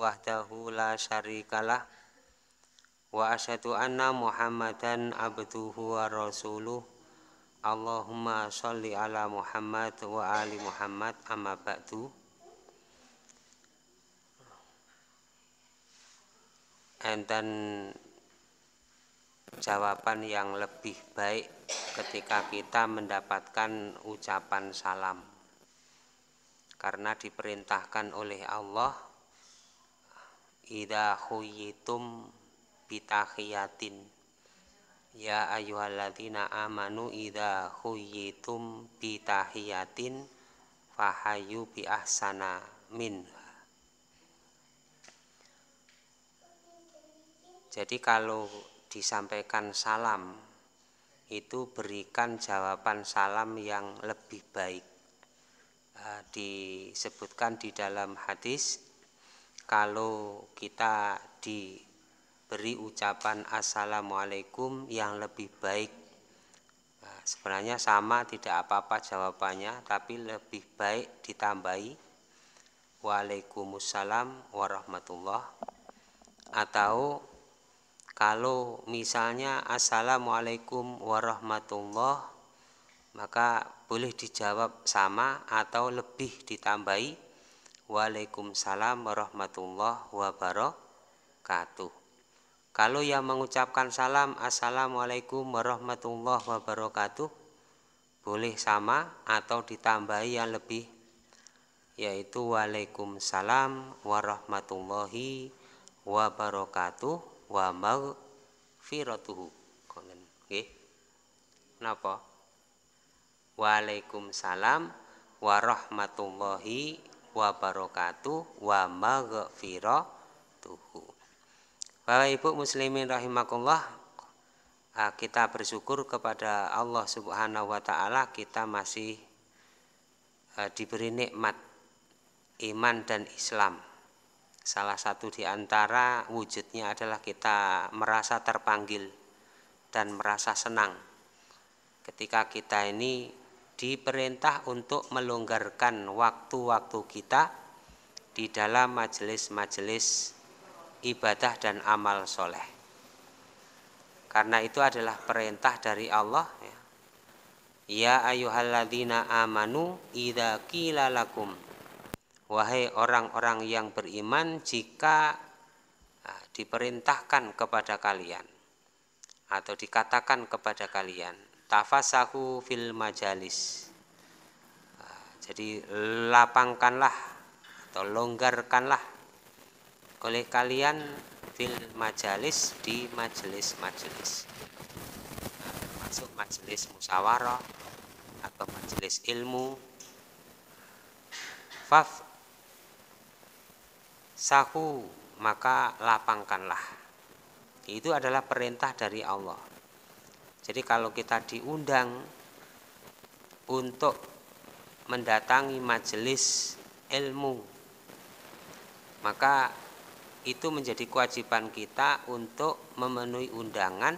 wahdahu la syarikalah. Wa asyhadu anna Muhammadan abduhu wa rasuluh. Allahumma sholli ala Muhammad wa ali Muhammad amma ba'du. Enten jawaban yang lebih baik ketika kita mendapatkan ucapan salam. Karena diperintahkan oleh Allah idza khuyitum bitahiyatin ya ayyuhalladzina amanu idza khuyitum bitahiyatin fahayu bi ahsana min jadi kalau disampaikan salam itu berikan jawaban salam yang lebih baik. Eh, disebutkan di dalam hadis kalau kita diberi ucapan assalamualaikum yang lebih baik nah, sebenarnya sama tidak apa-apa jawabannya tapi lebih baik ditambahi waalaikumsalam warahmatullah. Atau kalau misalnya Assalamualaikum warahmatullah maka boleh dijawab sama atau lebih ditambahi Waalaikumsalam warahmatullah wabarakatuh. Kalau yang mengucapkan salam Assalamualaikum warahmatullah wabarakatuh boleh sama atau ditambahi yang lebih yaitu Waalaikumsalam warahmatullahi wabarakatuh wa maghfiratuhu. Nggih. Waalaikumsalam warahmatullahi wa maghfiratuhu Bapak Ibu muslimin rahimakumullah ah, kita bersyukur kepada Allah Subhanahu wa taala kita masih ah, diberi nikmat iman dan Islam. Salah satu di antara wujudnya adalah kita merasa terpanggil dan merasa senang. Ketika kita ini diperintah untuk melonggarkan waktu-waktu kita di dalam majelis-majelis ibadah dan amal soleh. Karena itu adalah perintah dari Allah ya. Ya ayuhalladzina amanu idza qila lakum Wahai orang-orang yang beriman, jika ah, diperintahkan kepada kalian atau dikatakan kepada kalian, tafasahu fil majalis. Ah, jadi lapangkanlah atau longgarkanlah oleh kalian fil majalis di majelis-majelis. Masuk majelis musyawarah atau majelis ilmu. Faf sahu maka lapangkanlah itu adalah perintah dari Allah jadi kalau kita diundang untuk mendatangi majelis ilmu maka itu menjadi kewajiban kita untuk memenuhi undangan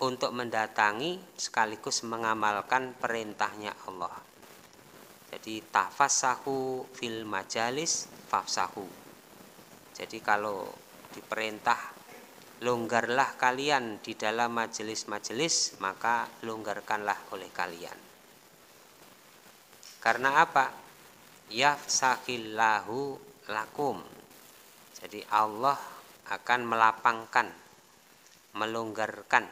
untuk mendatangi sekaligus mengamalkan perintahnya Allah. Jadi tafasahu fil majalis fafsahu. Jadi kalau diperintah longgarlah kalian di dalam majelis-majelis maka longgarkanlah oleh kalian. Karena apa? Yafsakillahu lakum. Jadi Allah akan melapangkan melonggarkan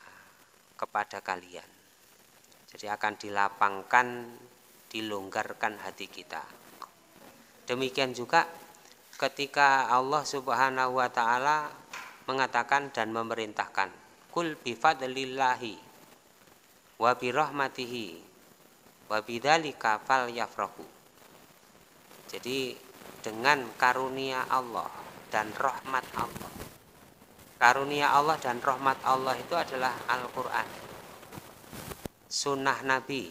ah, kepada kalian. Jadi akan dilapangkan dilonggarkan hati kita. Demikian juga ketika Allah Subhanahu wa taala mengatakan dan memerintahkan kul bifadlillahi wa birahmatihi wa bidzalika falyafrahu. Jadi dengan karunia Allah dan rahmat Allah. Karunia Allah dan rahmat Allah itu adalah Al-Qur'an. Sunnah Nabi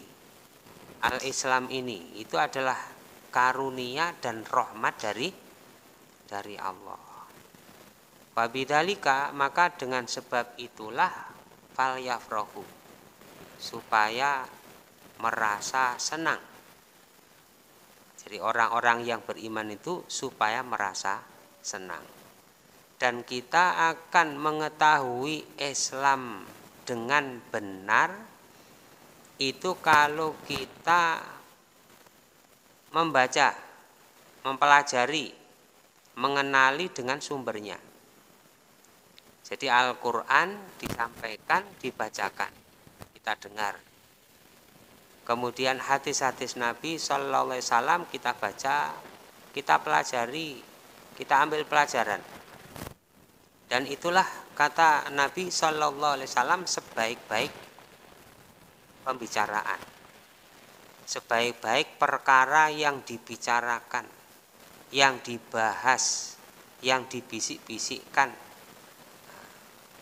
al-Islam ini itu adalah karunia dan rahmat dari dari Allah. Wabidalika maka dengan sebab itulah fal yafrohu supaya merasa senang. Jadi orang-orang yang beriman itu supaya merasa senang. Dan kita akan mengetahui Islam dengan benar itu kalau kita membaca, mempelajari, mengenali dengan sumbernya. Jadi Al-Quran disampaikan, dibacakan, kita dengar. Kemudian hadis-hadis Nabi Sallallahu Alaihi Wasallam kita baca, kita pelajari, kita ambil pelajaran. Dan itulah kata Nabi Sallallahu Alaihi Wasallam sebaik-baik pembicaraan. Sebaik-baik perkara yang dibicarakan, yang dibahas, yang dibisik-bisikkan.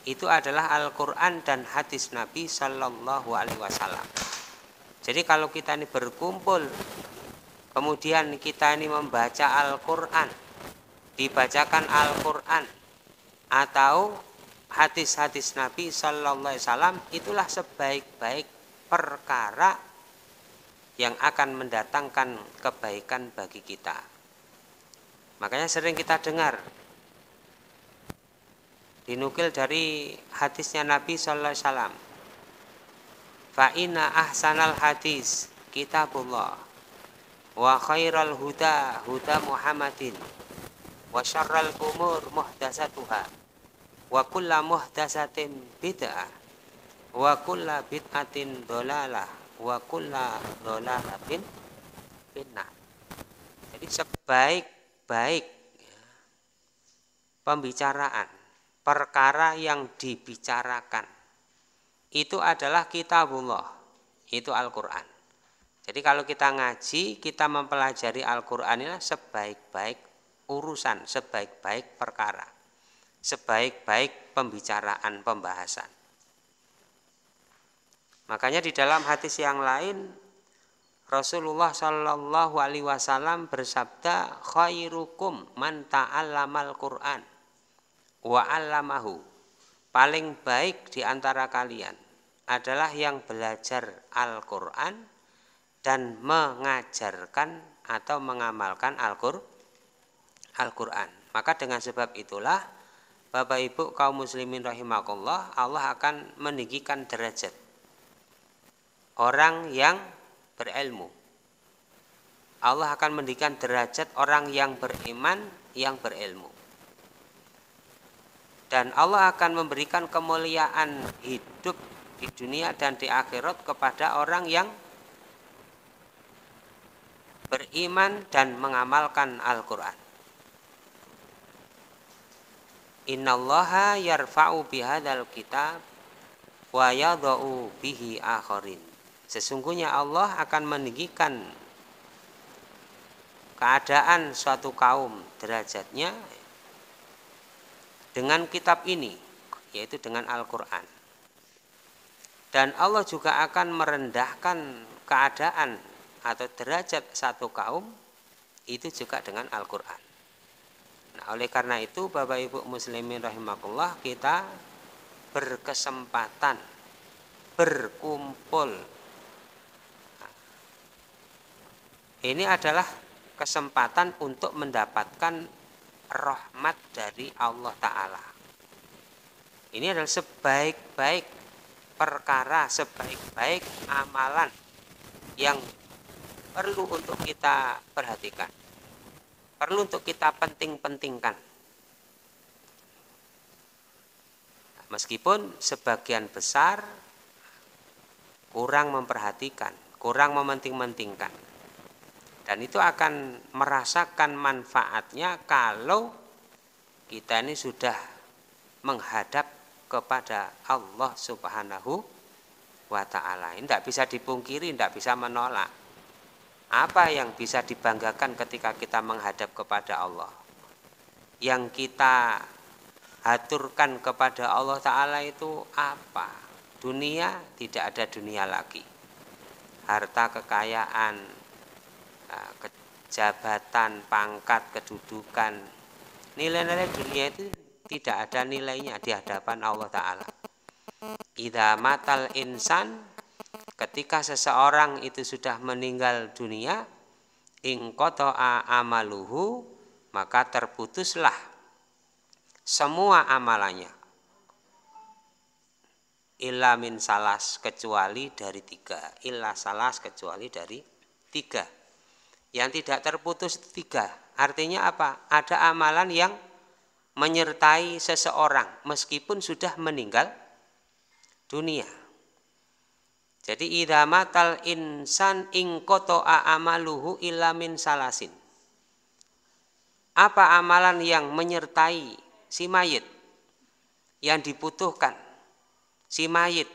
Itu adalah Al-Quran dan hadis Nabi Shallallahu Alaihi Wasallam. Jadi kalau kita ini berkumpul, kemudian kita ini membaca Al-Quran, dibacakan Al-Quran, atau hadis-hadis Nabi Shallallahu Alaihi Wasallam itulah sebaik-baik perkara yang akan mendatangkan kebaikan bagi kita. Makanya sering kita dengar dinukil dari hadisnya Nabi sallallahu alaihi wasallam. Fa inna ahsanal hadis kitabullah wa khairal huda huda Muhammadin wa syarral umur muhdasatuha wa kulla muhdasatin bid'ah wa kulla bid'atin dolalah wa kulla dolalatin finnar jadi sebaik-baik pembicaraan perkara yang dibicarakan. Itu adalah kitabullah itu Al-Quran. Jadi kalau kita ngaji kita mempelajari Al-Quran ini sebaik-baik urusan sebaik-baik perkara sebaik-baik pembicaraan pembahasan. Makanya di dalam hadis yang lain Rasulullah Shallallahu Alaihi Wasallam bersabda khairukum man ta'allamal Quran wa paling baik di antara kalian adalah yang belajar Al-Quran dan mengajarkan atau mengamalkan Al-Quran. Maka dengan sebab itulah Bapak Ibu kaum muslimin rahimakumullah Allah akan meninggikan derajat orang yang berilmu. Allah akan mendikan derajat orang yang beriman yang berilmu. Dan Allah akan memberikan kemuliaan hidup di dunia dan di akhirat kepada orang yang beriman dan mengamalkan Al-Quran. Innallaha yarfa'u bihadal kitab wa yadha'u bihi akharin. Sesungguhnya Allah akan meninggikan keadaan suatu kaum derajatnya dengan kitab ini, yaitu dengan Al-Quran. Dan Allah juga akan merendahkan keadaan atau derajat satu kaum itu juga dengan Al-Quran. Nah, oleh karena itu Bapak Ibu Muslimin rahimakumullah kita berkesempatan berkumpul ini adalah kesempatan untuk mendapatkan rahmat dari Allah Ta'ala. Ini adalah sebaik-baik perkara, sebaik-baik amalan yang perlu untuk kita perhatikan. Perlu untuk kita penting-pentingkan. Meskipun sebagian besar kurang memperhatikan, kurang mementing-mentingkan dan itu akan merasakan manfaatnya kalau kita ini sudah menghadap kepada Allah Subhanahu wa taala. Ini tidak bisa dipungkiri, tidak bisa menolak. Apa yang bisa dibanggakan ketika kita menghadap kepada Allah? Yang kita haturkan kepada Allah taala itu apa? Dunia tidak ada dunia lagi. Harta kekayaan, jabatan, pangkat, kedudukan. Nilai-nilai dunia itu tidak ada nilainya di hadapan Allah Ta'ala. Ida matal insan, ketika seseorang itu sudah meninggal dunia, ing qata'a amaluhu maka terputuslah semua amalannya illa min salas kecuali dari tiga illa salas kecuali dari tiga yang tidak terputus tiga. Artinya apa? Ada amalan yang menyertai seseorang meskipun sudah meninggal dunia. Jadi idza matal insan ing qata'a amaluhu illa min salasin. Apa amalan yang menyertai si mayit yang dibutuhkan? Si mayit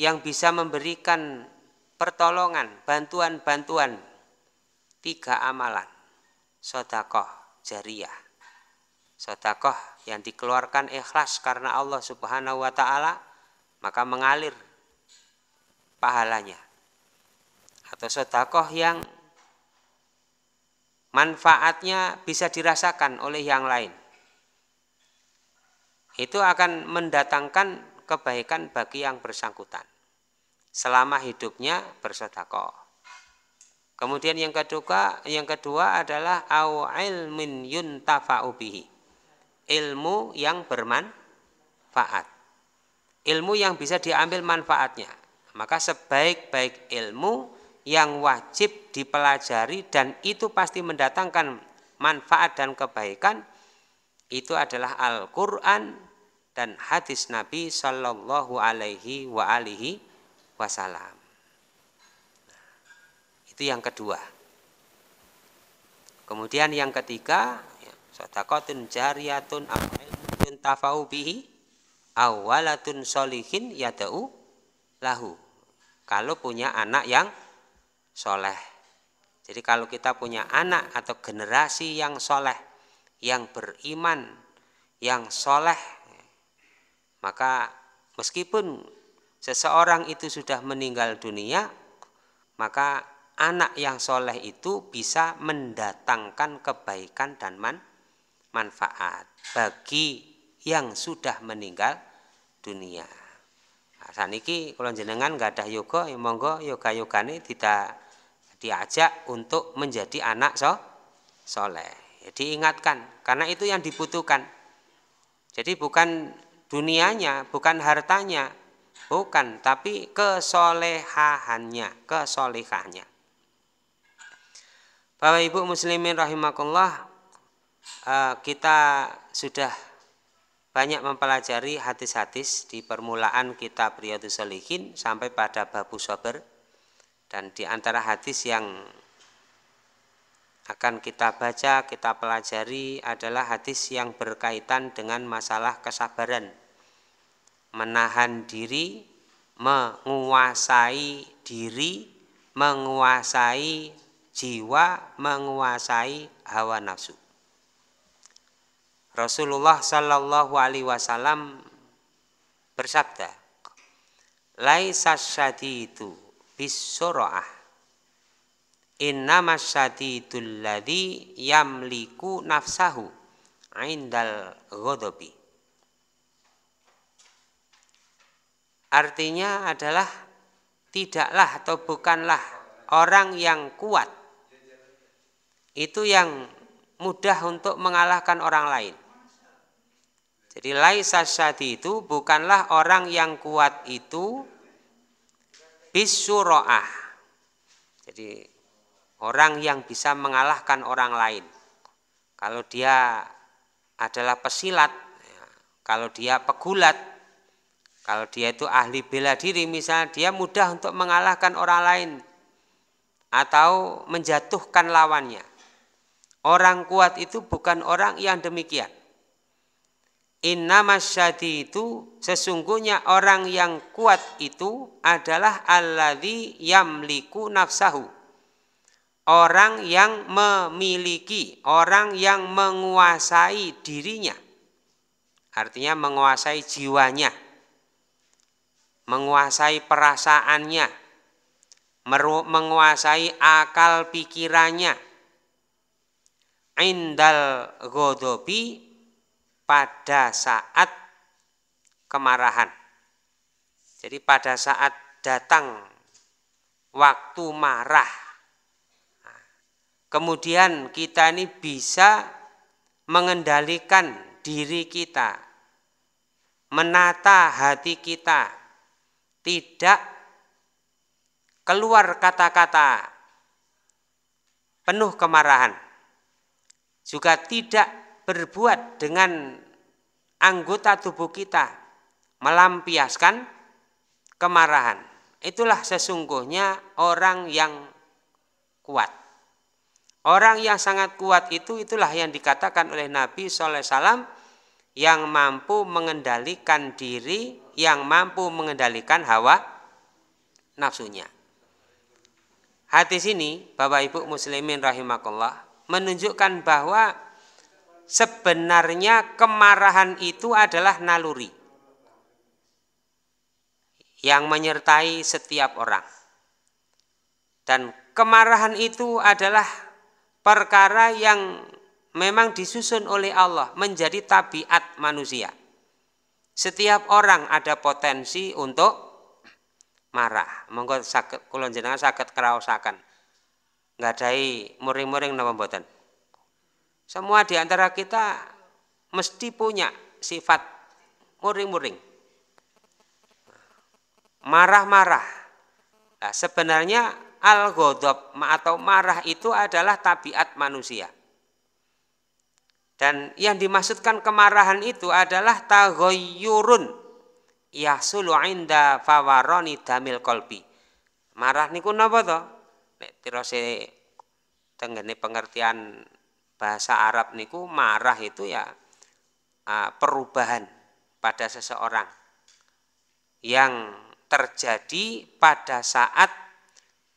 yang bisa memberikan pertolongan, bantuan-bantuan tiga amalan. Sodakoh jariah. Sodakoh yang dikeluarkan ikhlas karena Allah subhanahu wa ta'ala maka mengalir pahalanya. Atau sodakoh yang manfaatnya bisa dirasakan oleh yang lain. Itu akan mendatangkan kebaikan bagi yang bersangkutan. Selama hidupnya bersedekah. Kemudian yang kedua, yang kedua adalah au ilmin yuntafa'u bihi. Ilmu yang bermanfaat. Ilmu yang bisa diambil manfaatnya. Maka sebaik-baik ilmu yang wajib dipelajari dan itu pasti mendatangkan manfaat dan kebaikan itu adalah Al-Qur'an dan hadis Nabi Shallallahu Alaihi Wasallam. Itu yang kedua. Kemudian yang ketiga, ya, sodakotun jariyatun amilun tafau bihi awalatun solihin yadau lahu. Kalau punya anak yang soleh. Jadi kalau kita punya anak atau generasi yang soleh, yang beriman, yang soleh, maka meskipun seseorang itu sudah meninggal dunia, maka anak yang soleh itu bisa mendatangkan kebaikan dan man, manfaat bagi yang sudah meninggal dunia. Nah, saniki kalau jenengan nggak ada yoga, ya monggo yoga yogane tidak diajak untuk menjadi anak so soleh. Jadi ingatkan, karena itu yang dibutuhkan. Jadi bukan dunianya, bukan hartanya, bukan, tapi kesolehahannya, kesolehannya. Bapak Ibu Muslimin rahimakumullah, eh, kita sudah banyak mempelajari hadis-hadis di permulaan kitab Riyadus Salihin sampai pada babu sober dan di antara hadis yang akan kita baca, kita pelajari adalah hadis yang berkaitan dengan masalah kesabaran. Menahan diri, menguasai diri, menguasai jiwa, menguasai hawa nafsu. Rasulullah Shallallahu Alaihi Wasallam bersabda, "Laisa syadidu Inna syadidul ladhi yamliku nafsahu indal ghadabi. Artinya adalah tidaklah atau bukanlah orang yang kuat itu yang mudah untuk mengalahkan orang lain. Jadi laisa syadi itu bukanlah orang yang kuat itu bisuro'ah. Jadi orang yang bisa mengalahkan orang lain. Kalau dia adalah pesilat, ya, kalau dia pegulat, kalau dia itu ahli bela diri misalnya, dia mudah untuk mengalahkan orang lain atau menjatuhkan lawannya. Orang kuat itu bukan orang yang demikian. Inna masyadi itu sesungguhnya orang yang kuat itu adalah alladhi yamliku nafsahu orang yang memiliki, orang yang menguasai dirinya. Artinya menguasai jiwanya, menguasai perasaannya, menguasai akal pikirannya. Indal godobi pada saat kemarahan. Jadi pada saat datang waktu marah kemudian kita ini bisa mengendalikan diri kita, menata hati kita, tidak keluar kata-kata penuh kemarahan, juga tidak berbuat dengan anggota tubuh kita melampiaskan kemarahan. Itulah sesungguhnya orang yang kuat. Orang yang sangat kuat itu itulah yang dikatakan oleh Nabi SAW yang mampu mengendalikan diri, yang mampu mengendalikan hawa nafsunya. Hadis ini, Bapak Ibu Muslimin rahimakumullah, menunjukkan bahwa sebenarnya kemarahan itu adalah naluri yang menyertai setiap orang. Dan kemarahan itu adalah perkara yang memang disusun oleh Allah menjadi tabiat manusia. Setiap orang ada potensi untuk marah. Monggo sakit kulon jenengan sakit keraosakan. Ngadai muring-muring napa mboten? Semua di antara kita mesti punya sifat muring-muring marah-marah. Nah, sebenarnya al ghodob atau marah itu adalah tabiat manusia. Dan yang dimaksudkan kemarahan itu adalah tagoyurun yasulu inda fawaroni damil kolbi. Marah niku napa to? Nek tirose tenggene pengertian bahasa Arab niku marah itu ya perubahan pada seseorang yang terjadi pada saat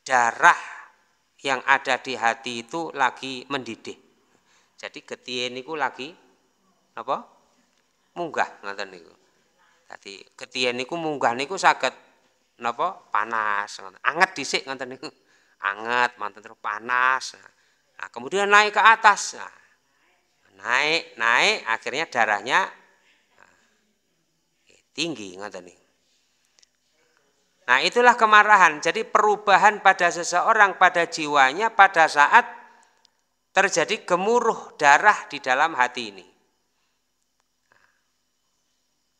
darah yang ada di hati itu lagi mendidih. Jadi getih niku lagi apa? Munggah ngoten niku. Dadi getih niku munggah niku saged napa? Panas ngoten. Anget dhisik ngoten niku. Anget manten terus panas. Nah, kemudian naik ke atas. Nah, naik, naik akhirnya darahnya nah, tinggi ngoten niku. Nah itulah kemarahan. Jadi perubahan pada seseorang, pada jiwanya pada saat terjadi gemuruh darah di dalam hati ini.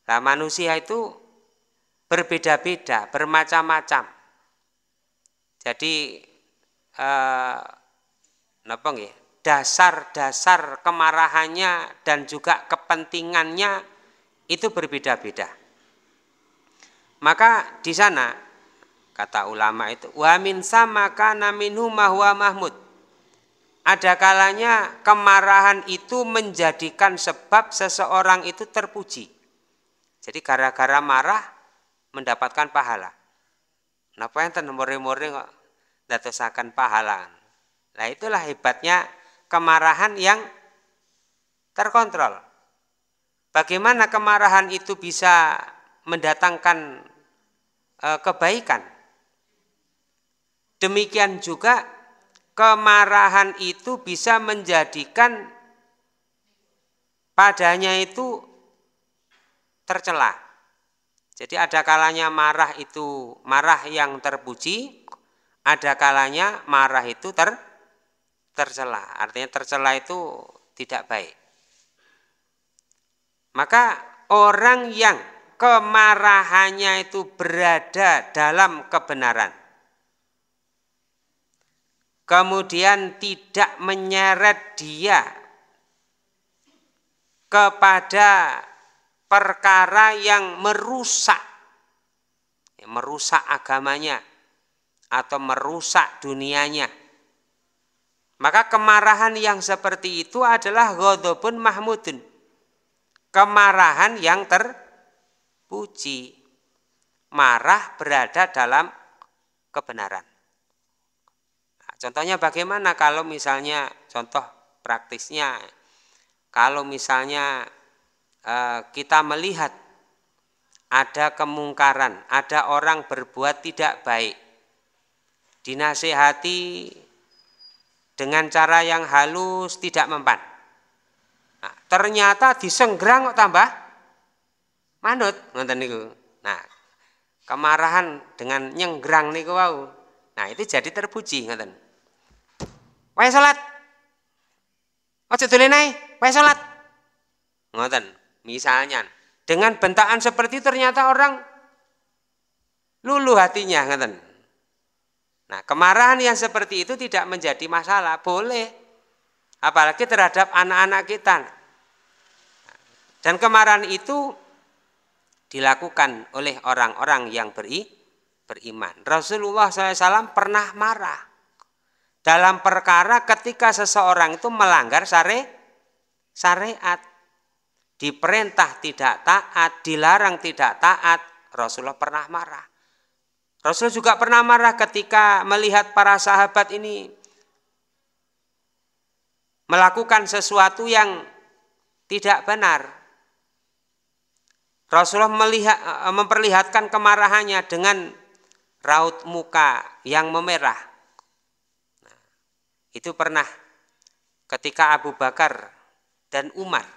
Nah manusia itu berbeda-beda, bermacam-macam. Jadi eh, apa ya? dasar-dasar kemarahannya dan juga kepentingannya itu berbeda-beda. Maka di sana kata ulama itu wa min sama kana minhu mahwa mahmud. Ada kalanya kemarahan itu menjadikan sebab seseorang itu terpuji. Jadi gara-gara marah mendapatkan pahala. Napa yang muring-muring kok datosakan pahala. Nah itulah hebatnya kemarahan yang terkontrol. Bagaimana kemarahan itu bisa mendatangkan e, kebaikan. Demikian juga kemarahan itu bisa menjadikan padanya itu tercela. Jadi ada kalanya marah itu marah yang terpuji, ada kalanya marah itu ter tercela. Artinya tercela itu tidak baik. Maka orang yang kemarahannya itu berada dalam kebenaran. Kemudian tidak menyeret dia kepada perkara yang merusak merusak agamanya atau merusak dunianya. Maka kemarahan yang seperti itu adalah ghadabun mahmudun. Kemarahan yang ter puji. Marah berada dalam kebenaran. Nah, contohnya bagaimana kalau misalnya contoh praktisnya kalau misalnya eh, kita melihat ada kemungkaran, ada orang berbuat tidak baik, dinasehati dengan cara yang halus tidak mempan. Nah, ternyata disenggrang kok tambah manut ngoten niku. Nah, kemarahan dengan nyenggrang niku wau. Nah, itu jadi terpuji ngoten. wae salat. Aja dolen ae, wae salat. Ngoten, misalnya dengan bentakan seperti ternyata orang luluh hatinya, ngoten. Nah, kemarahan yang seperti itu tidak menjadi masalah, boleh. Apalagi terhadap anak-anak kita. Dan kemarahan itu dilakukan oleh orang-orang yang beri, beriman. Rasulullah SAW pernah marah dalam perkara ketika seseorang itu melanggar syari, syariat. Diperintah tidak taat, dilarang tidak taat, Rasulullah pernah marah. Rasul juga pernah marah ketika melihat para sahabat ini melakukan sesuatu yang tidak benar. Rasulullah melihat, eh, memperlihatkan kemarahannya dengan raut muka yang memerah. Nah, itu pernah ketika Abu Bakar dan Umar.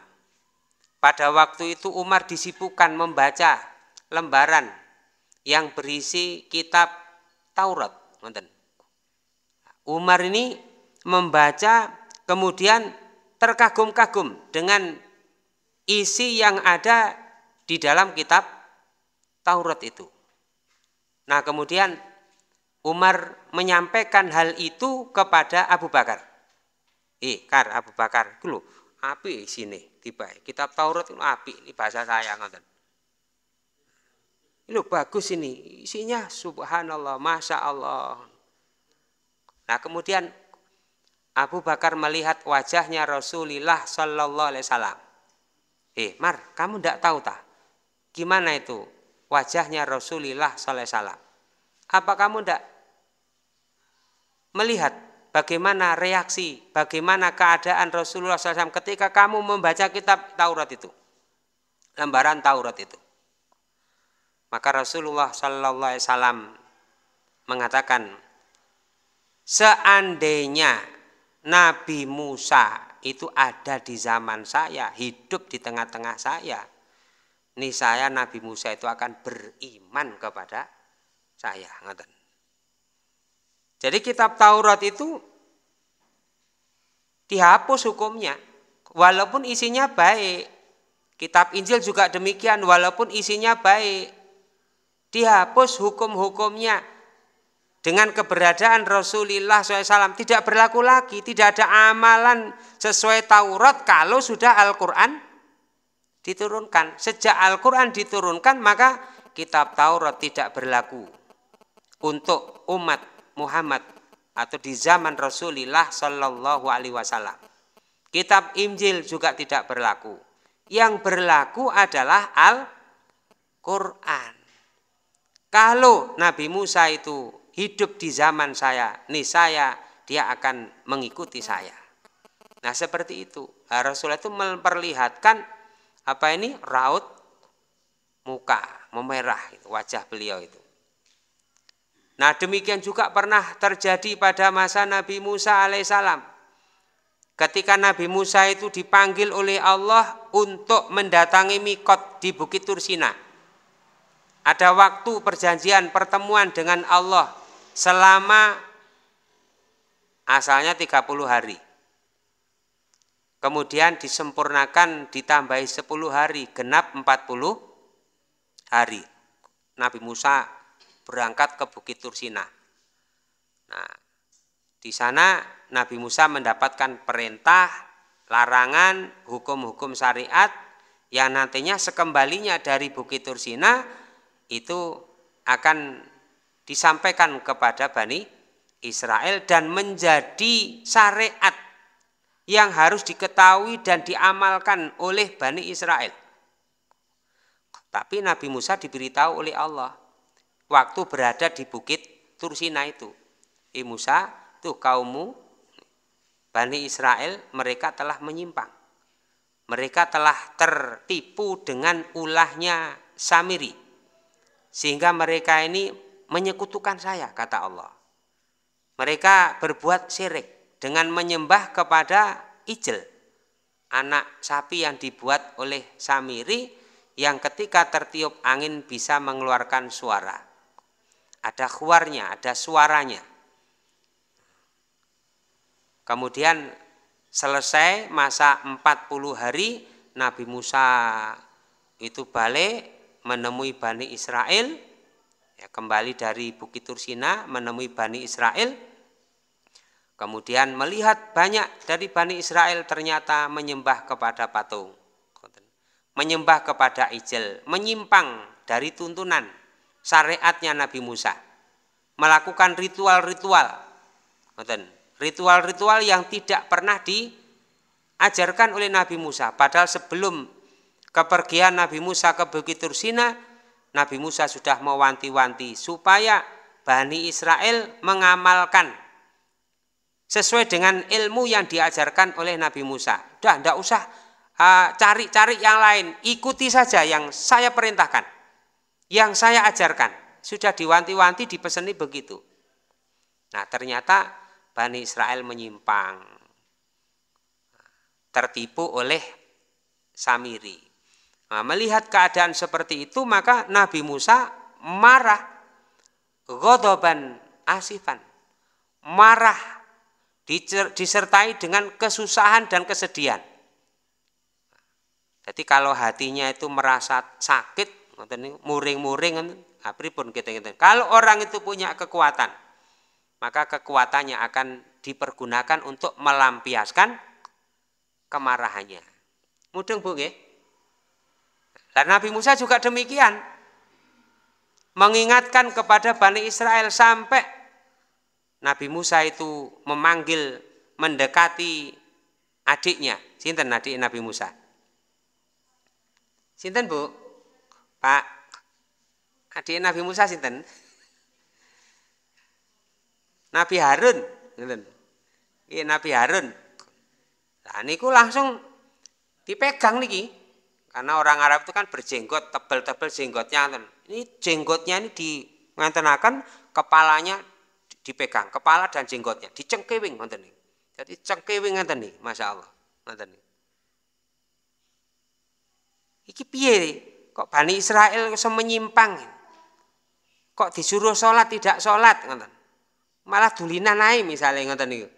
Pada waktu itu Umar disibukkan membaca lembaran yang berisi kitab Taurat. Umar ini membaca kemudian terkagum-kagum dengan isi yang ada di dalam kitab Taurat itu. Nah kemudian Umar menyampaikan hal itu kepada Abu Bakar. Eh, kar Abu Bakar, dulu api sini tiba. Kitab Taurat itu api, ini bahasa saya ngoten. Ini bagus ini, isinya subhanallah, masya Allah. Nah kemudian Abu Bakar melihat wajahnya Rasulullah Sallallahu Alaihi Wasallam. Eh, Mar, kamu tidak tahu tak? Gimana itu wajahnya Rasulullah SAW? Apa kamu tidak melihat bagaimana reaksi, bagaimana keadaan Rasulullah SAW ketika kamu membaca kitab Taurat itu? Lembaran Taurat itu. Maka Rasulullah SAW mengatakan, seandainya Nabi Musa itu ada di zaman saya, hidup di tengah-tengah saya, ini saya Nabi Musa itu akan beriman kepada saya. Jadi kitab Taurat itu dihapus hukumnya walaupun isinya baik. Kitab Injil juga demikian walaupun isinya baik. Dihapus hukum-hukumnya dengan keberadaan Rasulullah SAW tidak berlaku lagi, tidak ada amalan sesuai Taurat kalau sudah Al-Quran diturunkan. Sejak Al-Quran diturunkan maka kitab Taurat tidak berlaku untuk umat Muhammad atau di zaman Rasulullah Shallallahu Alaihi Wasallam. Kitab Injil juga tidak berlaku. Yang berlaku adalah Al-Quran. Kalau Nabi Musa itu hidup di zaman saya, nih saya, dia akan mengikuti saya. Nah seperti itu. Rasulullah itu memperlihatkan apa ini raut muka memerah wajah beliau itu. Nah demikian juga pernah terjadi pada masa Nabi Musa alaihissalam. Ketika Nabi Musa itu dipanggil oleh Allah untuk mendatangi Mikot di Bukit Tursina. Ada waktu perjanjian pertemuan dengan Allah selama asalnya 30 hari. Kemudian disempurnakan ditambahi 10 hari, genap 40 hari. Nabi Musa berangkat ke Bukit Tursina. Nah, di sana Nabi Musa mendapatkan perintah, larangan, hukum-hukum syariat yang nantinya sekembalinya dari Bukit Tursina itu akan disampaikan kepada Bani Israel dan menjadi syariat yang harus diketahui dan diamalkan oleh Bani Israel. Tapi Nabi Musa diberitahu oleh Allah waktu berada di bukit Tursina itu. I Musa, tuh kaummu Bani Israel mereka telah menyimpang. Mereka telah tertipu dengan ulahnya Samiri. Sehingga mereka ini menyekutukan saya, kata Allah. Mereka berbuat syirik dengan menyembah kepada ijel, anak sapi yang dibuat oleh Samiri yang ketika tertiup angin bisa mengeluarkan suara. Ada khuarnya, ada suaranya. Kemudian selesai masa 40 hari Nabi Musa itu balik menemui Bani Israel ya, kembali dari Bukit Tursina menemui Bani Israel kemudian melihat banyak dari Bani Israel ternyata menyembah kepada patung menyembah kepada ijel menyimpang dari tuntunan syariatnya Nabi Musa melakukan ritual-ritual ritual-ritual yang tidak pernah diajarkan oleh Nabi Musa padahal sebelum kepergian Nabi Musa ke Bukit Tursina, Nabi Musa sudah mewanti-wanti supaya Bani Israel mengamalkan sesuai dengan ilmu yang diajarkan oleh Nabi Musa. Dah, tidak usah uh, cari-cari uh, yang lain, ikuti saja yang saya perintahkan, yang saya ajarkan. Sudah diwanti-wanti, dipeseni begitu. Nah, ternyata Bani Israel menyimpang, tertipu oleh Samiri. Nah, melihat keadaan seperti itu maka Nabi Musa marah. Godoban asifan. Marah disertai dengan kesusahan dan kesedihan. Jadi kalau hatinya itu merasa sakit muring-muring pun kita gitu. kalau orang itu punya kekuatan maka kekuatannya akan dipergunakan untuk melampiaskan kemarahannya. Mudeng bu nggih dan Nabi Musa juga demikian. Mengingatkan kepada Bani Israel sampai Nabi Musa itu memanggil, mendekati adiknya. Sinten adik Nabi Musa? Sinten Bu? Pak, adik Nabi Musa sinten? Nabi Harun. Iya Nabi Harun. Nah niku langsung dipegang niki. Karena orang Arab itu kan berjenggot, tebel-tebel jenggotnya. Ini jenggotnya ini di ngantenakan kepalanya dipegang, kepala dan jenggotnya dicengkewing ngoten Jadi cengkewing ngoten Masya Allah. Ngoten Iki piye kok Bani Israel kok menyimpang? Kok disuruh sholat tidak sholat ngoten. Malah dulinan naik misalnya ngoten.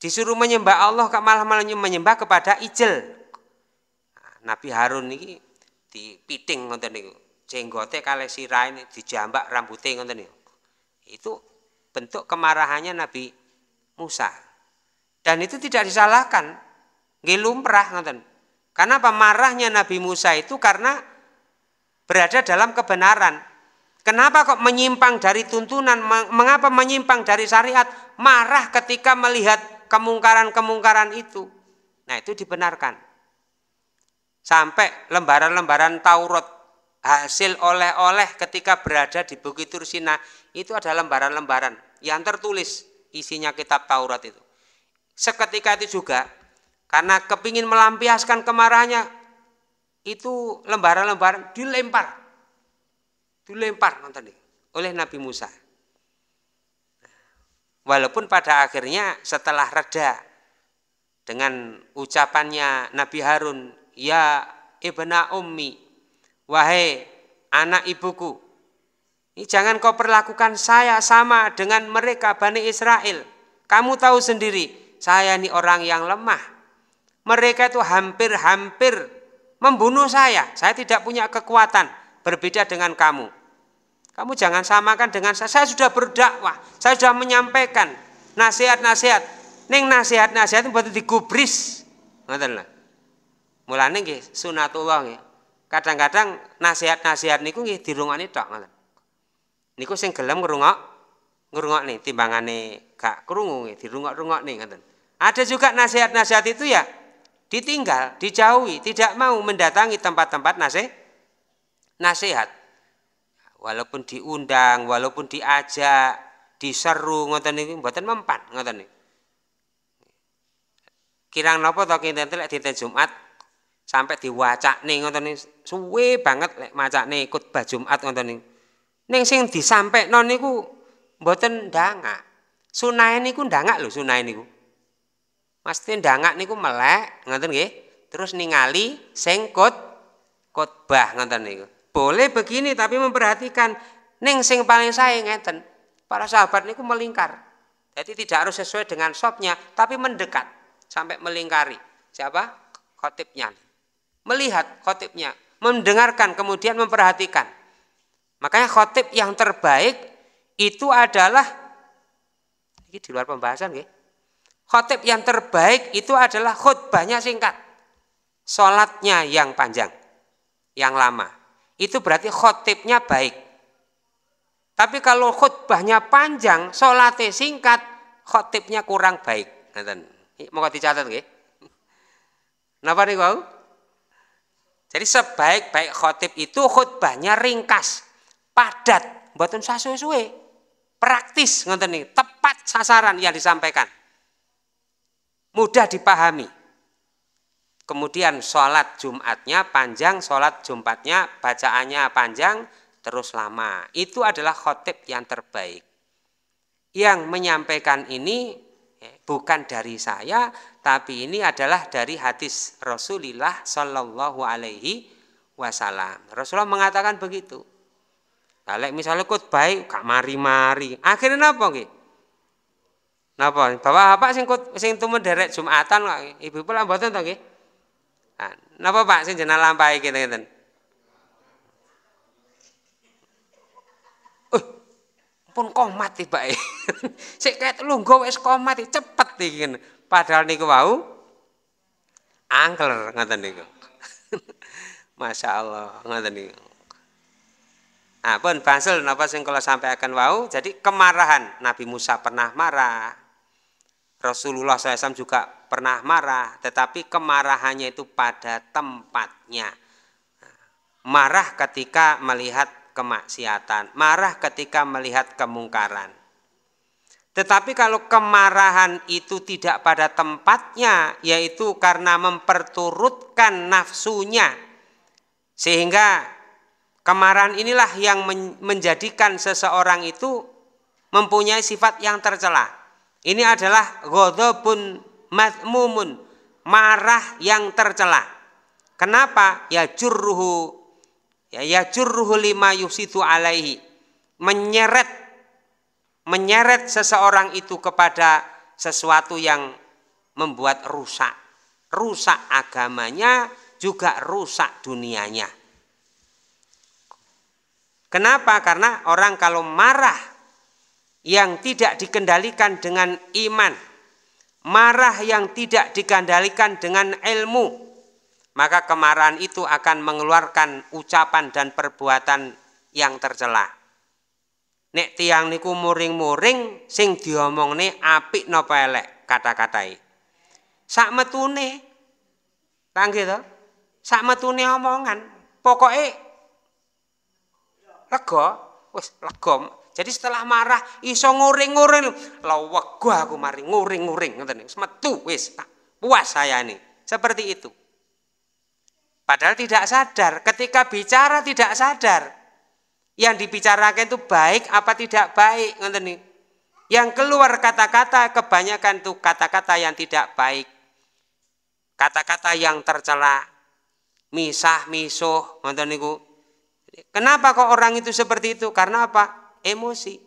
Disuruh menyembah Allah kok malah malah menyembah kepada ijel. Nabi Harun ini dipiting ngoten niku. Jenggote kalih sirahe dijambak rambutnya ngoten niku. Itu bentuk kemarahannya Nabi Musa. Dan itu tidak disalahkan. Nggih lumrah ngoten. Karena apa marahnya Nabi Musa itu karena berada dalam kebenaran. Kenapa kok menyimpang dari tuntunan? Mengapa menyimpang dari syariat? Marah ketika melihat kemungkaran-kemungkaran itu. Nah, itu dibenarkan sampai lembaran-lembaran Taurat hasil oleh-oleh ketika berada di Bukit Tursina itu ada lembaran-lembaran yang tertulis isinya kitab Taurat itu. Seketika itu juga karena kepingin melampiaskan kemarahannya itu lembaran-lembaran dilempar dilempar nonton oleh Nabi Musa. Walaupun pada akhirnya setelah reda dengan ucapannya Nabi Harun ya ibna ummi. Wahai anak ibuku. Ini jangan kau perlakukan saya sama dengan mereka Bani Israel. Kamu tahu sendiri saya ini orang yang lemah. Mereka itu hampir-hampir membunuh saya. Saya tidak punya kekuatan berbeda dengan kamu. Kamu jangan samakan dengan saya. Saya sudah berdakwah saya sudah menyampaikan nasihat-nasihat. Neng nasihat-nasihat itu betul digubris. Ngoten Mulane nggih sunatullah nggih. Kadang-kadang nasihat-nasihat niku nggih dirungokne tok ngoten. Niku sing gelem ngrungok ngrungokne timbangane gak krungu nggih dirungok-rungokne ngoten. Ada juga nasihat-nasihat itu ya ditinggal, dijauhi, tidak mau mendatangi tempat-tempat nasihat. Nasihat. Walaupun diundang, walaupun diajak, diseru ngoten niku mboten mempan ngoten niku. Kirang napa to kinten lek dinten Jumat sampai nih ngoten suwe banget lek macane khotbah Jumat niku. Ning sing disampaikno niku mboten ndangak. Sunahe niku ndangak lho sunahe niku. Mesti ndangak niku melek ngoten nggih. Terus ningali sing khot khotbah ngoten niku. Boleh begini tapi memperhatikan ning sing paling saya ngeten. Para sahabat niku melingkar. Jadi tidak harus sesuai dengan sopnya, tapi mendekat sampai melingkari. Siapa? Khotibnya. Melihat khotibnya, mendengarkan, kemudian memperhatikan. Makanya khotib yang terbaik itu adalah ini di luar pembahasan ya. Khotib yang terbaik itu adalah khutbahnya singkat. Sholatnya yang panjang, yang lama. Itu berarti khotibnya baik. Tapi kalau khutbahnya panjang, sholatnya singkat, khotibnya kurang baik. Mau dicatat nggih? Napa kau? Jadi sebaik-baik khotib itu khutbahnya ringkas, padat, mboten sasuwe-suwe, praktis ngoten nih, tepat sasaran yang disampaikan. Mudah dipahami. Kemudian sholat Jumatnya panjang, sholat Jumatnya bacaannya panjang, terus lama. Itu adalah khotib yang terbaik. Yang menyampaikan ini bukan dari saya, tapi ini adalah dari hadis Rasulullah Shallallahu Alaihi Wasallam. Rasulullah mengatakan begitu. Kalau misalnya kut baik, kak mari-mari. Akhirnya apa gitu? Napa? Bapak apa sing kut sing tumen derek Jumatan kok ibu pula mboten to nggih? Nah, napa Pak sing jenengan lampahi ngeten-ngeten? Pun komat tiba Sik kayak lungguh wis komat cepet iki. Padahal niku wau angker ngoten niku. Masya Allah ngoten niku. Nah, pun Bansel napa sing kula sampaikan wau, jadi kemarahan Nabi Musa pernah marah. Rasulullah SAW juga pernah marah, tetapi kemarahannya itu pada tempatnya. Marah ketika melihat kemaksiatan, marah ketika melihat kemungkaran. Tetapi kalau kemarahan itu tidak pada tempatnya, yaitu karena memperturutkan nafsunya, sehingga kemarahan inilah yang menjadikan seseorang itu mempunyai sifat yang tercela. Ini adalah ghadabun madmumun, marah yang tercela. Kenapa? Ya jurruhu ya yajurruhu lima yusitu alaihi. Menyeret menyeret seseorang itu kepada sesuatu yang membuat rusak. Rusak agamanya juga rusak dunianya. Kenapa? Karena orang kalau marah yang tidak dikendalikan dengan iman marah yang tidak dikendalikan dengan ilmu maka kemarahan itu akan mengeluarkan ucapan dan perbuatan yang tercela. Nek tiang niku muring-muring sing diomongne apik napa elek kata-katai. Sak metune tangge to? Sak metune omongan, pokoke lega, wis lega. Jadi setelah marah iso nguring-nguring, lha wego aku mari nguring-nguring ngoten. Metu wis puas saya ini. Seperti itu. Padahal tidak sadar, ketika bicara tidak sadar. Yang dibicarakan itu baik apa tidak baik, Yang keluar kata-kata kebanyakan itu kata-kata yang tidak baik. Kata-kata yang tercela, misah, misuh, Kenapa kok orang itu seperti itu? Karena apa? Emosi.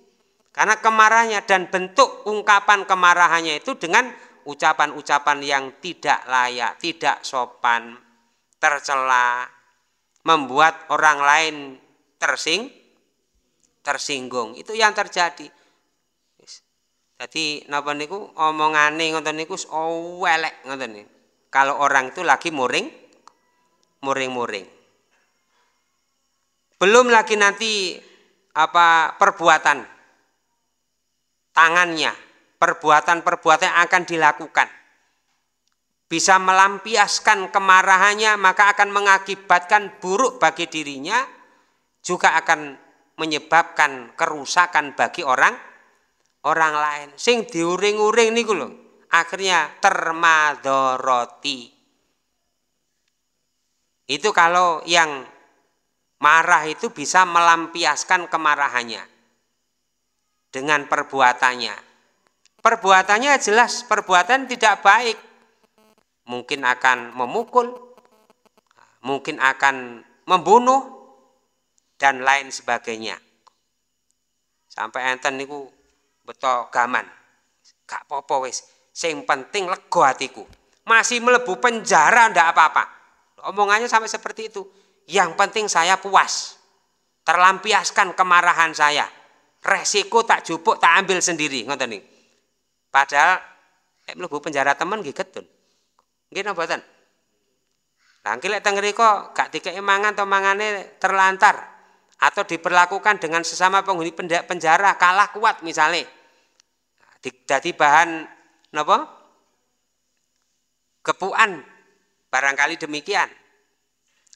Karena kemarahannya dan bentuk ungkapan kemarahannya itu dengan ucapan-ucapan yang tidak layak, tidak sopan, tercela, membuat orang lain tersing, tersinggung. Itu yang terjadi. Jadi napa niku omongane ngoten niku elek ngoten. Kalau orang itu lagi muring muring-muring. Belum lagi nanti apa perbuatan tangannya, perbuatan-perbuatan yang akan dilakukan bisa melampiaskan kemarahannya maka akan mengakibatkan buruk bagi dirinya juga akan menyebabkan kerusakan bagi orang orang lain. Sing diuring-uring niku lho akhirnya termadoroti. Itu kalau yang marah itu bisa melampiaskan kemarahannya dengan perbuatannya. Perbuatannya jelas perbuatan tidak baik mungkin akan memukul, mungkin akan membunuh, dan lain sebagainya. Sampai enten niku beto gaman. Gak apa-apa wis. Sing penting lega hatiku. Masih melebu penjara ndak apa-apa. Omongannya sampai seperti itu. Yang penting saya puas. Terlampiaskan kemarahan saya. Resiko tak jupuk tak ambil sendiri, ngoten. Padahal eh mlebu penjara temen nggih. Nggih napa mboten? Lah lek teng mriku gak dikeki mangan atau mangane terlantar atau diperlakukan dengan sesama penghuni penjara kalah kuat misalnya jadi bahan apa kepuan barangkali demikian.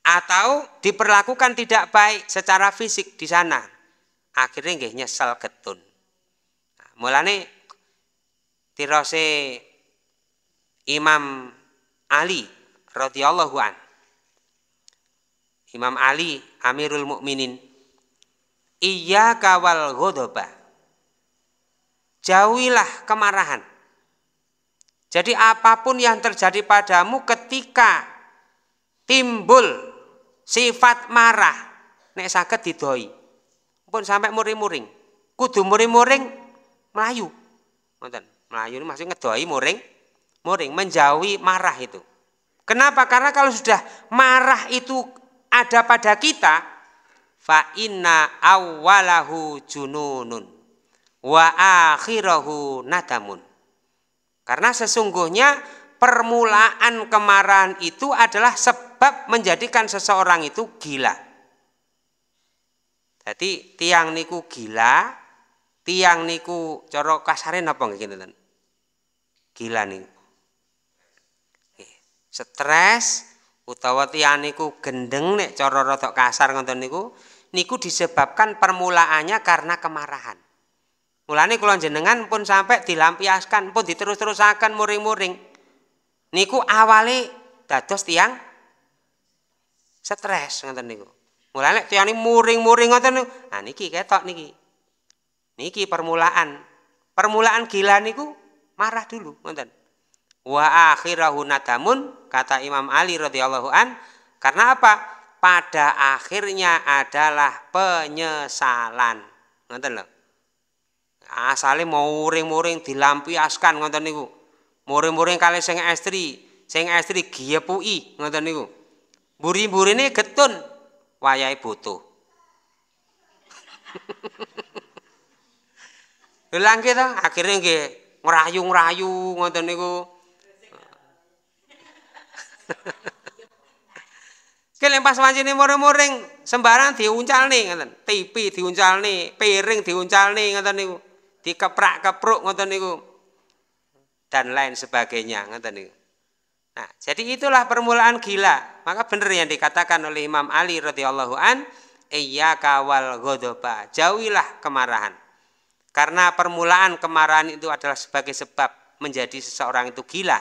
Atau diperlakukan tidak baik secara fisik di sana. Akhirnya nggih nyesel getun nah, mulane tirose Imam Ali radhiyallahu an Imam Ali Amirul Mukminin Iya kawal godoba. Jauhilah kemarahan. Jadi apa pun yang terjadi padamu ketika timbul sifat marah, nek sakit didoi. Pun sampai muring-muring. Kudu muring-muring melayu. Melayu ini maksudnya ngedoi muring, muring menjauhi marah itu. Kenapa? Karena kalau sudah marah itu ada pada kita, fa inna awwalahu jununun wa akhirahu nadamun. Karena sesungguhnya permulaan kemarahan itu adalah sebab menjadikan seseorang itu gila. Jadi tiang niku gila, tiang niku cara kasare napa nggih? Gila niku. Stres utawa tiang niku gendeng nek cara rada kasar ngoten niku niku disebabkan permulaannya karena kemarahan. Mulane kula jenengan pun sampai dilampiaskan, pun diterus-terusaken muring-muring. Niku awale dados tiang stres ngoten niku. Mulane tiang ini muring-muring ngoten niku. Nah niki ketok niki. Niki permulaan. Permulaan gila niku marah dulu ngoten. Wa akhirahu nadamun kata Imam Ali radhiyallahu an karena apa? pada akhirnya adalah penyesalan. Ngoten lho. Asale mau muring-muring dilampiaskan ngoten niku. Muring-muring kali sing estri, sing estri giyepuki ngoten niku. Buri-burine getun wayahe butuh. Lha to akhirnya nggih ngrayu-ngrayu ngoten niku. Kene pas wancine muring-muring sembarang diuncalne ngoten. TV diuncalne, piring diuncalne ngoten niku. Dikeprak-kepruk ngoten niku. Dan lain sebagainya ngoten niku. Nah, jadi itulah permulaan gila. Maka benar yang dikatakan oleh Imam Ali radhiyallahu an, iyyaka wal ghadaba. Jauhilah kemarahan. Karena permulaan kemarahan itu adalah sebagai sebab menjadi seseorang itu gila.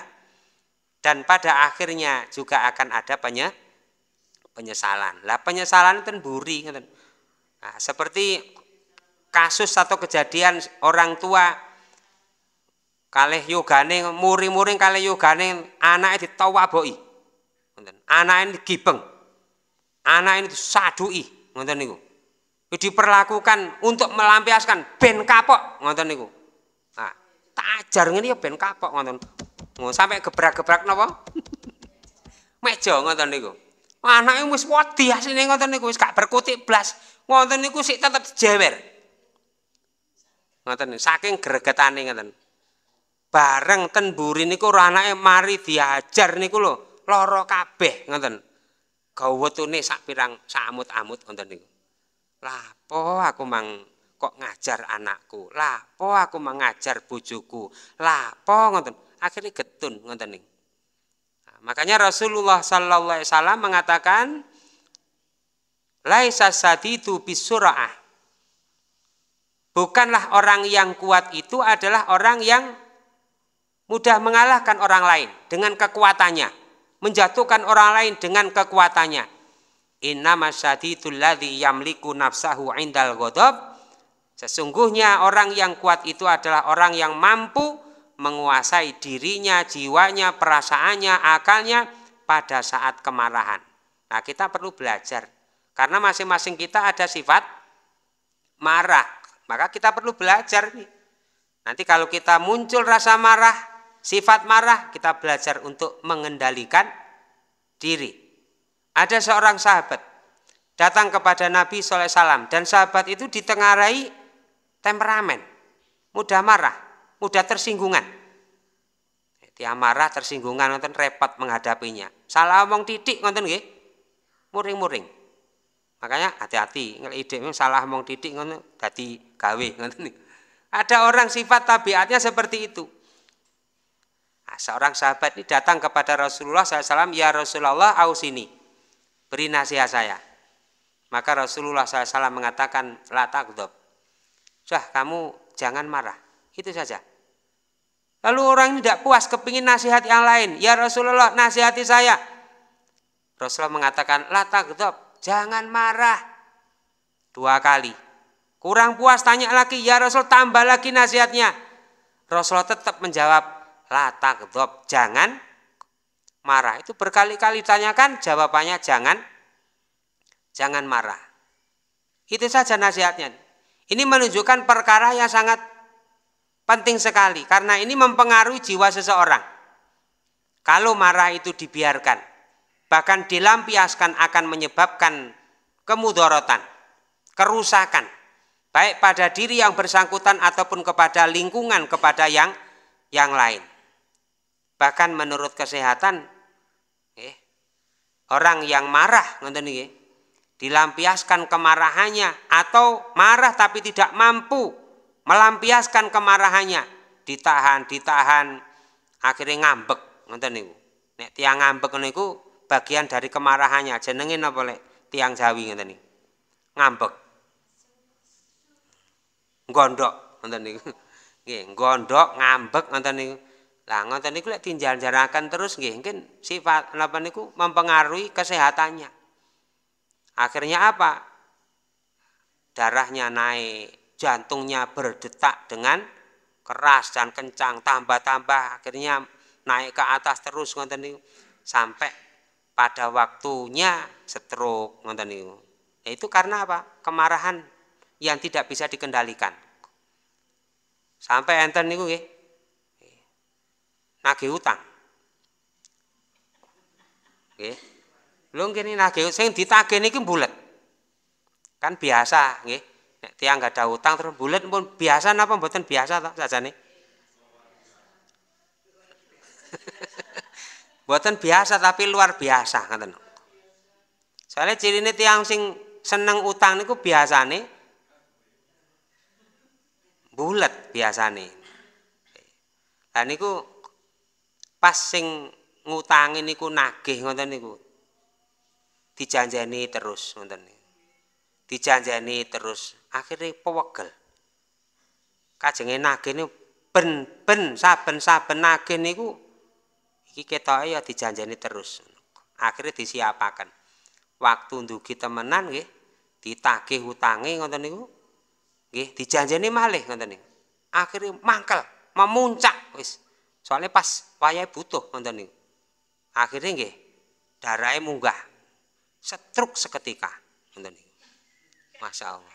Dan pada akhirnya juga akan ada penyakit penyesalan. Lah penyesalan itu buri Nah, seperti kasus atau kejadian orang tua kalih yogane muring-muring kalih yogane anake ditawaboki. Ngoten. Anake digibeng. Anake disadui, ngoten niku. diperlakukan untuk melampiaskan ben kapok ngoten niku. Nah, tak ngene ya ben kapok. Sampai gebrak-gebrak napa? Meja ngoten niku. Anake wis wedi asline ngoten niku wis gak berkutik blas. Ngoten niku sik tetep jewer. Ngoten saking gregetane ngoten. Bareng ten mburi niku anake mari diajar niku lho, lara kabeh ngoten. Gawetune sak pirang samut-amut ngoten niku. Lah apa aku mang kok ngajar anakku? Lah apa aku mengajar bojoku? Lah apa ngoten? Akhirnya getun ngoten niku. Makanya Rasulullah sallallahu alaihi wasallam mengatakan laisa sadidu bisura'ah. Bukanlah orang yang kuat itu adalah orang yang mudah mengalahkan orang lain dengan kekuatannya, menjatuhkan orang lain dengan kekuatannya. Inna masyadidul ladzi yamliku nafsahu indal ghadab. Sesungguhnya orang yang kuat itu adalah orang yang mampu menguasai dirinya, jiwanya, perasaannya, akalnya pada saat kemarahan. Nah, kita perlu belajar. Karena masing-masing kita ada sifat marah. Maka kita perlu belajar nih. Nanti kalau kita muncul rasa marah, sifat marah, kita belajar untuk mengendalikan diri. Ada seorang sahabat datang kepada Nabi SAW dan sahabat itu ditengarai temperamen, mudah marah, mudah tersinggungan. Dia marah, tersinggungan, nonton repot menghadapinya. Salah omong titik, nonton nggih, muring-muring. Makanya hati-hati, ide salah omong titik, nonton dadi gawe, nonton Ada orang sifat tabiatnya seperti itu. Nah, seorang sahabat ini datang kepada Rasulullah SAW, ya Rasulullah, aus ini, beri nasihat saya. Maka Rasulullah SAW mengatakan, la takdob. Sudah, kamu jangan marah. Itu saja. Lalu orang ini tidak puas, kepingin nasihat yang lain. Ya Rasulullah, nasihati saya. Rasulullah mengatakan, la takdob, jangan marah. Dua kali. Kurang puas, tanya lagi, ya Rasul tambah lagi nasihatnya. Rasulullah tetap menjawab, la takdob, jangan marah. Itu berkali-kali tanyakan, jawabannya jangan jangan marah. Itu saja nasihatnya. Ini menunjukkan perkara yang sangat penting sekali karena ini mempengaruhi jiwa seseorang. Kalau marah itu dibiarkan, bahkan dilampiaskan akan menyebabkan kemudorotan, kerusakan, baik pada diri yang bersangkutan ataupun kepada lingkungan kepada yang yang lain. Bahkan menurut kesehatan, eh, orang yang marah, ngerti nih, dilampiaskan kemarahannya atau marah tapi tidak mampu melampiaskan kemarahannya. Ditahan ditahan. Akhirnya ngambek ngoten niku. Nek tiang ngambek niku bagian dari kemarahannya. Jenenge napa lek? Tiang Jawi ngoten niku. Ngambek. Gondok ngoten niku. Nggih gondok ngambek ngoten niku. Lah ngoten niku lek tinjal-jarakan terus nggih mungkin sifat napa niku mempengaruhi kesehatannya. Akhirnya apa? Darahnya naik, jantungnya berdetak dengan keras dan kencang, tambah-tambah akhirnya naik ke atas terus ngoten niku sampai pada waktunya stroke ngoten niku. Ya, itu karena apa? Kemarahan yang tidak bisa dikendalikan. Sampai enten niku nggih. Nagih utang. Nggih. Lho kene nagih sing ditagih niki bulet. Kan biasa nggih. Nek tiyang gak ada utang terus bulet pun biasa napa mboten biasa to sajane? Mboten biasa tapi luar biasa ngoten. Soalnya cirine tiang sing seneng utang niku biasane bulet biasane. Lah niku pas sing ngutangi niku nagih ngoten niku dijanjani terus ngoten dijanjani terus akhirnya pewegel. Kajenge nagih niku ben ben saben-saben nagih niku iki ketoke ya dijanjani terus. Akhirnya disiapaken. Waktu ndugi temenan nggih ditagih utange ngoten niku nggih dijanjani malih ngoten niku. Akhirnya mangkel memuncak wis. Soalnya pas wayahe butuh ngoten niku. Akhirnya nggih darahnya munggah setruk seketika ngoten niku Masya Allah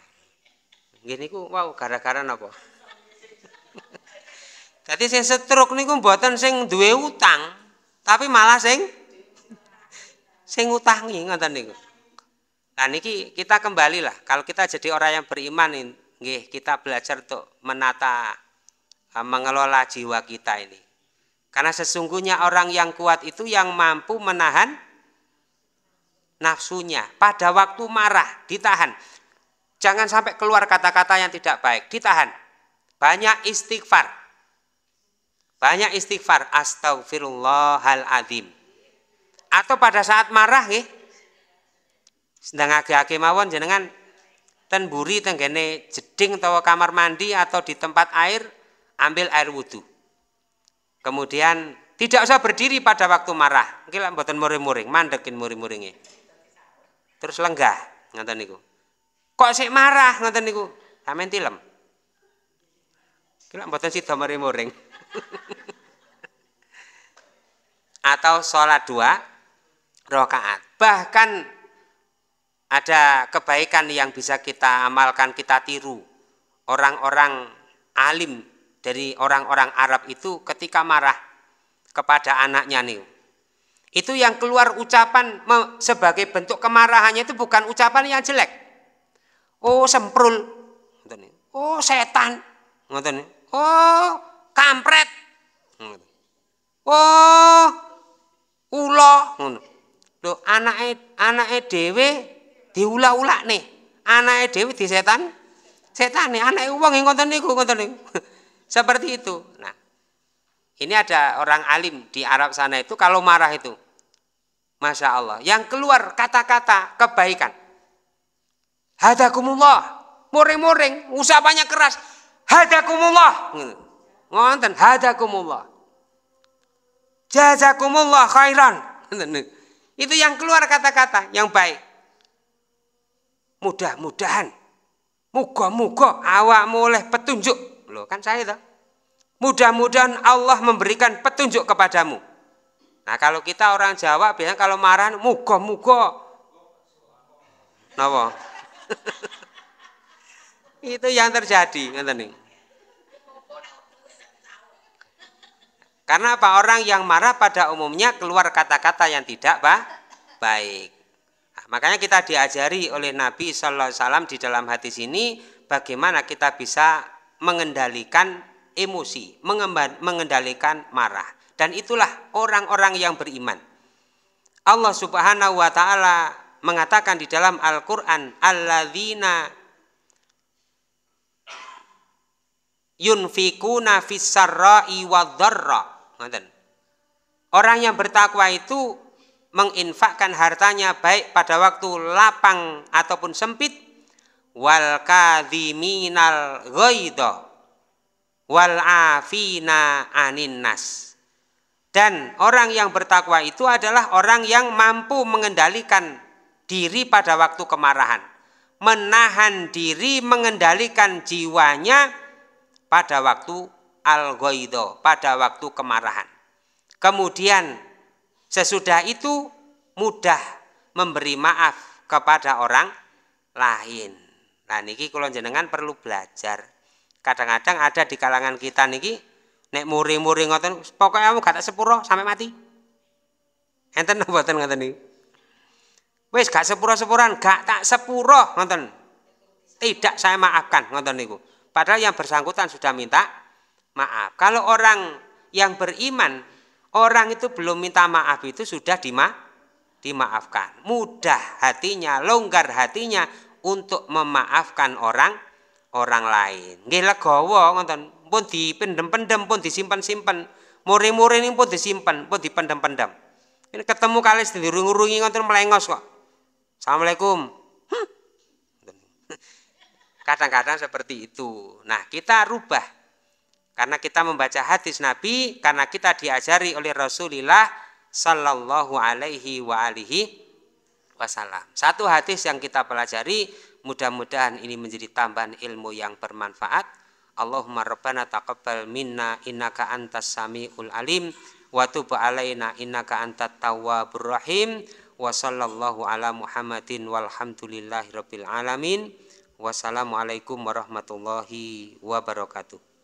gini ku wow gara-gara napa Jadi sing setruk niku mboten sing duwe utang, tapi malah sing sing utangi ngoten niku. Nah niki kita kembalilah kalau kita jadi orang yang beriman nggih kita belajar untuk menata eh, mengelola jiwa kita ini. Karena sesungguhnya orang yang kuat itu yang mampu menahan nafsunya pada waktu marah ditahan jangan sampai keluar kata-kata yang tidak baik. Ditahan. Banyak istighfar. Banyak istighfar. Astagfirullahaladzim atau pada saat marah nih sedang age-age mawon jenengan ten buri tenggene jeding atau kamar mandi atau di tempat air ambil air wudhu kemudian tidak usah berdiri pada waktu marah. Mungkin mboten muring-muring mandekin muring-muringnya terus lenggah ngoten niku. Kok sik marah ngoten niku? Sampeyan tilem. Kira mboten sida mari-muring. Atau sholat dua rakaat. Bahkan ada kebaikan yang bisa kita amalkan, kita tiru. Orang-orang alim dari orang-orang Arab itu ketika marah kepada anaknya nih. Itu yang keluar ucapan sebagai bentuk kemarahannya itu bukan ucapan yang jelek. Oh semprul, oh setan, oh kampret, oh ulo, Loh anake anake dhewe diula-ula nih. Anake setan. Setan nih anake wong ngoten niku ngoten niku. Seperti itu. Nah, ini ada orang alim di Arab sana itu kalau marah itu, masya Allah, yang keluar kata-kata kebaikan. Hadakumullah, muring-muring, usapannya keras. Hadakumullah, ngonten, hadakumullah. Jazakumullah khairan. Itu yang keluar kata-kata yang baik. Mudah-mudahan, muga-muga awakmu oleh petunjuk Loh, kan saya itu. Mudah-mudahan Allah memberikan petunjuk kepadamu. Nah, kalau kita orang Jawa biasanya kalau marah muga-muga. Napa? itu yang terjadi, nih. Karena apa? Orang yang marah pada umumnya keluar kata-kata yang tidak bah, baik. Nah, makanya kita diajari oleh Nabi Sallallahu Alaihi di dalam hadis ini bagaimana kita bisa mengendalikan emosi, mengendalikan marah. Dan itulah orang-orang yang beriman. Allah Subhanahu wa taala mengatakan di dalam Al-Qur'an, "Alladzina yunfikuna fis-sarra'i Orang yang bertakwa itu menginfakkan hartanya baik pada waktu lapang ataupun sempit. Wal kadhiminal ghaidha. Wal afina anin. Dan orang yang bertakwa itu adalah orang yang mampu mengendalikan diri pada waktu kemarahan. Menahan diri, mengendalikan jiwanya pada waktu al pada waktu kemarahan. Kemudian sesudah itu mudah memberi maaf kepada orang lain. Nah niki kalau jenengan perlu belajar. Kadang-kadang ada di kalangan kita niki nek muri-muri ngoten pokoknya kamu gak sepuro sampai mati. Enten mboten ngoten niki. Wis gak sepuro-sepuran, gak tak sepuro ngoten. Tidak saya maafkan ngoten niku. Padahal yang bersangkutan sudah minta maaf. Kalau orang yang beriman, orang itu belum minta maaf itu sudah dima, dimaafkan. Mudah hatinya, longgar hatinya untuk memaafkan orang orang lain. Nggih legawa ngoten. Pun dipendem-pendem, pun disimpan-simpan. Muri-muri ini pun disimpan, pun dipendem-pendem. Ketemu kali dirungi-rungi ngoten melengos kok. Assalamualaikum. Kadang-kadang seperti itu. Nah, kita rubah. Karena kita membaca hadis Nabi, karena kita diajari oleh Rasulullah sallallahu alaihi wa alihi wasallam. Satu hadis yang kita pelajari, mudah-mudahan ini menjadi tambahan ilmu yang bermanfaat. Allahumma rabbana taqabbal minna innaka antas samiul alim wa tub alaina innaka antat tawwabur rahim wa sallallahu ala muhammadin walhamdulillahi rabbil alamin. Wassalamualaikum warahmatullahi wabarakatuh